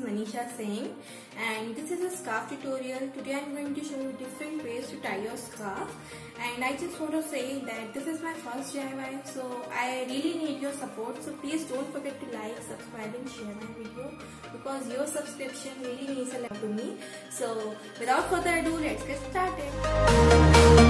Manisha Singh, and this is a scarf tutorial. Today I'm going to show you different ways to tie your scarf and I just want to say that this is my first DIY so I really need your support so please don't forget to like, subscribe and share my video because your subscription really means a lot to me. So without further ado let's get started.